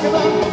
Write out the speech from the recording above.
Come on.